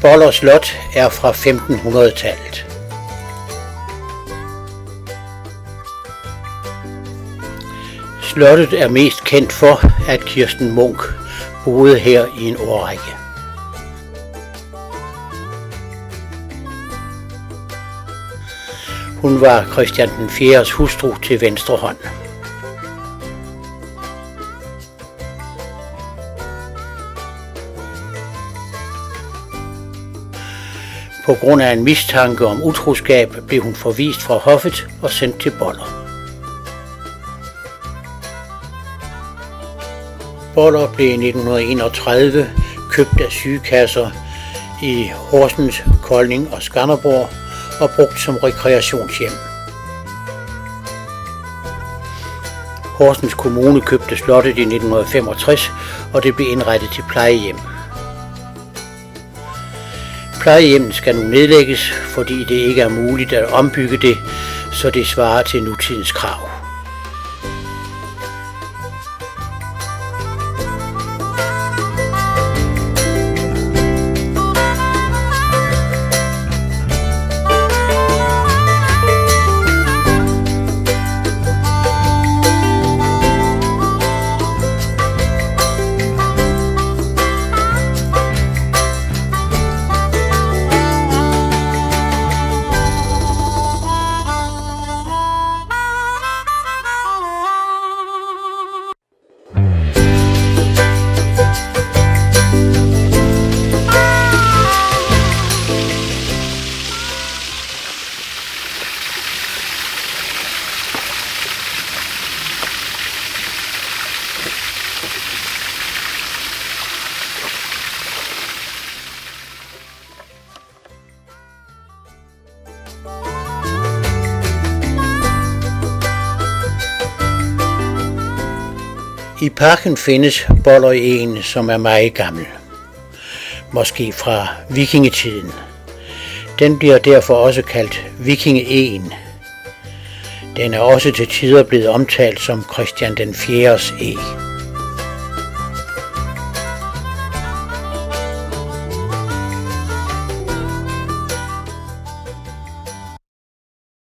Boller Slot er fra 1500-tallet. Slottet er mest kendt for, at Kirsten Munk boede her i en årrække. Hun var Christian den 4. hustru til venstre hånd. På grund af en mistanke om utroskab blev hun forvist fra hoffet og sendt til Boller. Boller blev i 1931 købt af sygekasser i Horsens, Kolding og Skanderborg og brugt som rekreationshjem. Horsens Kommune købte slottet i 1965, og det blev indrettet til plejehjem. Plejehjemmet skal nu nedlægges, fordi det ikke er muligt at ombygge det, så det svarer til nutidens krav. I parken findes boller i en, som er meget gammel. Måske fra vikingetiden. Den bliver derfor også kaldt Vikinge-Egen. Den er også til tider blevet omtalt som Christian den 4. eg.